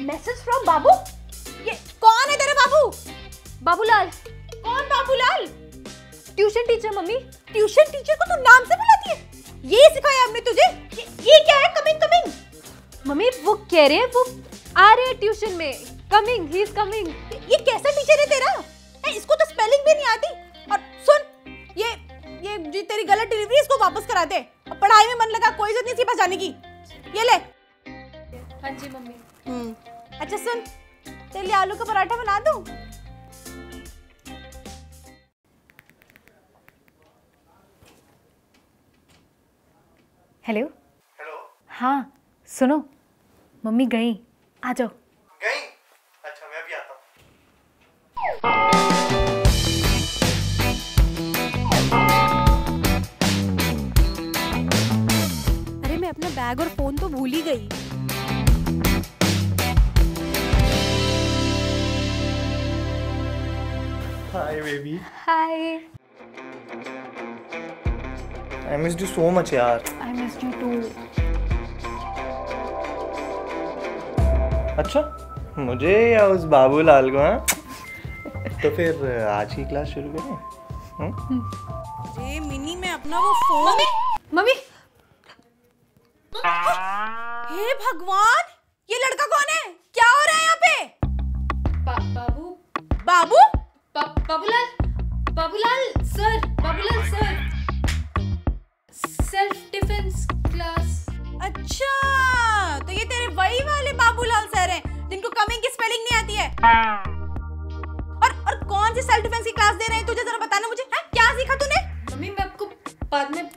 Message from बाबू ये कौन है तेरे बाबू? बाबूलाल। कौन Babulal? Tuition teacher mummy. Tuition teacher को तू नाम से बुलाती है। ये सिखाया हमने तुझे। ये, ये क्या है? कमिंग कमिंग मम्मी वो कह रहे हैं वो आ रहे हैं ट्यूशन में। कमिंग ही इज़ कमिंग ये कैसा टीचर है तेरा? है, इसको तो स्पेलिंग भी नहीं आती। और सुन ये ये जी तेरी गलत डिलीवरी इसको वापस करा दे। अब पढ़ाई में मन लगा कोई ज़रूरत नहीं थी बस जाने की। ये ले। हाँ जी मम्मी। हम्म। अच्छा सुन तेरे लिए आलू का पराठा बना दूँ? हेलो हेलो हाँ सुनो मम्मी गई आ जाओ। गई? अच्छा मैं अभी आता हूँ। अरे मैं अपना बैग और फ़ोन तो भूल ही गई। Hi baby hi I miss you so much यार आई मिस यू टू अच्छा मुझे या उस बाबूलाल को हाँ तो फिर आज की क्लास शुरू करें हम्म? अरे मिनी मैं अपना वो फ़ोन मम्मी मम्मी हे भगवान और और कौन सी सेल्फ डिफेंस की क्लास दे रहे हैं? तुझे जरा बताना मुझे, है? क्या सीखा तूने? मम्मी, मैं आपको बाद में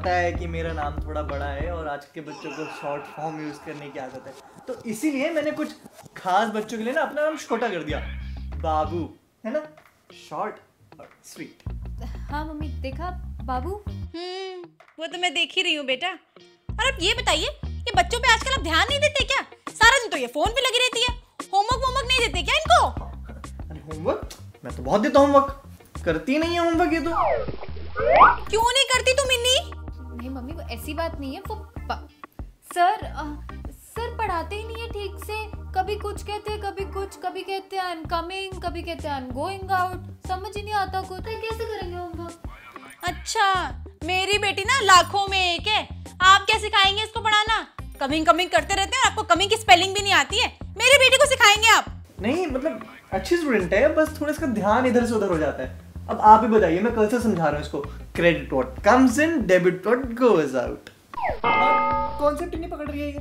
पता है कि मेरा नाम थोड़ा बड़ा है और आज के बच्चों को शॉर्ट फॉर्म यूज़ करने की आदत है। तो इसीलिए मैंने कुछ खास बच्चों के लिए ना अपना नाम छोटा कर दिया। बाबू है ना? शॉर्ट और स्वीट हाँ मम्मी देखा? बाबू? हम्म वो तो मैं देख ही रही हूँ बेटा। और अब ये बताइए ये बच्चों पे आजकल आप ध्यान नहीं देते क्या? सारा दिन तो ये फ़ोन पे लगी रहती है। होमवर्क वोमवर्क नहीं देते क्या इनको? अरे होमवर्क मैं तो बहुत देता हूँ होमवर्क करती नहीं है होमवर्क ये तो। क्यों नहीं करती तुम इन्नी ऐसी बात नहीं है वो प- सर अ, सर पढ़ाते ही नहीं है ठीक से। कभी कुछ कहते हैं कभी कुछ कभी कहते हैं आई एम कमिंग कभी कहते हैं आई एम गोइंग आउट समझ ही नहीं आता कुछ। तो कैसे करेंगे होमवर्क अच्छा मेरी बेटी ना लाखों में एक है। आप क्या सिखाएँगे इसको पढ़ाना? कमिंग कमिंग करते रहते हैं आपको कमिंग की स्पेलिंग भी नहीं आती है। मेरी बेटी को सिखाएँगे आप? नहीं मतलब अच्छी स्टूडेंट है बस थोड़ा इसका ध्यान इधर से उधर हो जाता है। अब आप ही बताइए मैं कल से समझा रहा हूँ इसको। Credit what comes in debit what goes out concept नहीं पकड़ रही है ये?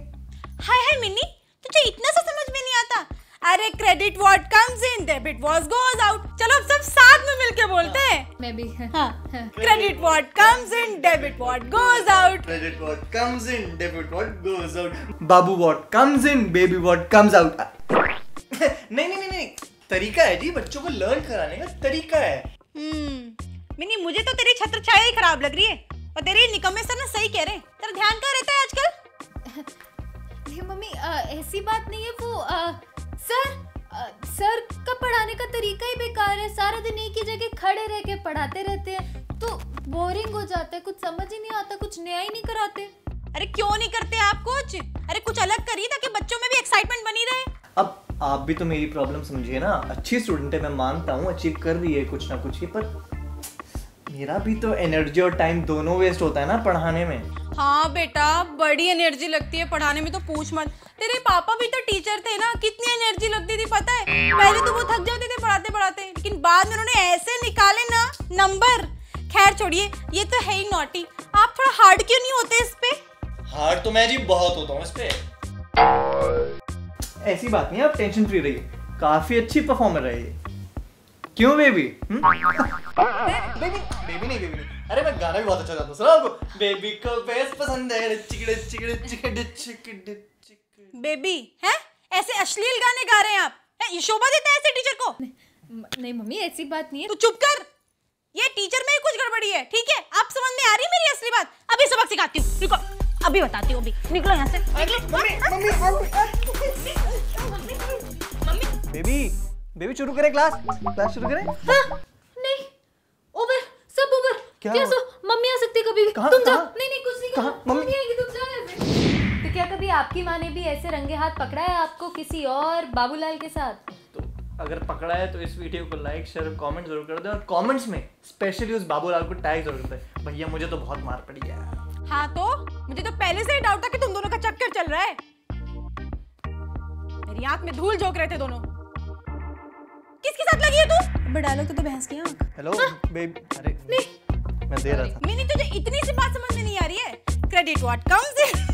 हाय हाय मिन्नी तुझे इतना सा समझ में नहीं आता? अरे credit what comes in debit what goes out चलो अब सब साथ में मिलके बोलते हैं। मैं भी। हाँ। Credit what comes in debit what goes out credit what comes in debit what goes out Babu what comes in baby what comes out नहीं नहीं नहीं तरीका है जी बच्चों को लर्न कराने का तरीका है। मिनी मुझे तो तेरी छत्र छाया ही खराब लग रही है। और तेरे निकम्मे सर ना सही कह रहे हैं। तेरा ध्यान कहाँ रहता है आजकल? नहीं मम्मी ऐसी बात नहीं है वो अ, सर अ, सर का पढ़ाने का तरीका ही बेकार है। सारा दिन एक ही जगह खड़े रह के पढ़ाते रहते हैं। तो बोरिंग हो जाता है कुछ समझ ही नहीं आता कुछ नया ही नहीं कराते। अरे क्यों नहीं करते आप कुछ? अरे कुछ अलग करिए ताकि बच्चों में भी एक्साइटमेंट बनी रहे। अब आप भी तो मेरी प्रॉब्लम समझिए ना। अच्छी स्टूडेंट है मैं मानता हूँ अचीव कर रही है कुछ ना कुछ ये पर मेरा भी तो एनर्जी और टाइम दोनों वेस्ट होता है ना पढ़ाने में। हाँ बेटा बड़ी एनर्जी लगती है पढ़ाने में तो पूछ मत। तेरे पापा भी तो टीचर थे ना कितनी एनर्जी लगती थी पता है? पहले तो वो थक जाते थे पढ़ाते पढ़ाते लेकिन बाद में उन्होंने ऐसे निकाले ना नंबर खैर छोड़िए ये तो है ही नॉटी आप थोड़ा हार्ड क्यों नहीं होते इस पे? हार्ड तो मैं जी बहुत होता हूँ इस पे। ऐसी बात नहीं है, आप टेंशन फ्री रहिए। काफ़ी अच्छी परफॉर्मर रही है क्यों बेबी बेबी बेबी नहीं बेबी नहीं। अरे मैं गाना भी बहुत अच्छा गाता हूँ सुना आपको। बेबी को बेस पसंद है चिकड़े चिकड़े चिकड़े चिकड़े चिकड़े। बेबी है? ऐसे अश्लील गाने गा रहे हैं आप। हैं? ये शोभा देता है ऐसे टीचर को? म- नहीं मम्मी ऐसी बात नहीं है। तू चुप कर। ये टीचर में ही कुछ गड़बड़ी है ठीक है? आप समझ में आ रही है मेरी असली बात? अभी सबक सिखाती हूँ। रुको। अभी बताती हूँ अभी। निकलो यहाँ से। मम्मी मम्मी बेबी बेबी शुरू करें क्लास। क्लास शुरू करें। हाँ, नहीं। ओवर सब ओवर। क्या? क्या सो मम्मी आ सकती है कभी भी? कहाँ- तुम जाओ। नहीं नहीं कुछ नहीं कहाँ? कहा मम्मी- आएगी तुम जाओ तो क्या कभी आपकी माँ ने भी ऐसे रंगे हाथ पकड़ा है आपको किसी और बाबूलाल के साथ? तो अगर पकड़ा है तो इस वीडियो को लाइक शेयर और कमेंट ज़रूर कर दें। और कमेंट्स में स्पेशली उस बाबूलाल को टैग ज़रूर कर दें। भैया मुझे तो बहुत मार पड़ी है। हाँ तो मुझे तो पहले से ही डाउट था कि तुम दोनों का चक्कर चल रहा है। मेरी आँख में धूल झोंक रहे थे दोनों। किसके साथ लगी है तू? बड़ा डायलॉग तो, तो बहस की आँख। हेलो बेबी अरे नहीं। मैं दे रहा था। मैंने तुझे इतनी सी बात समझ में नहीं आ रही है। Credit what comes in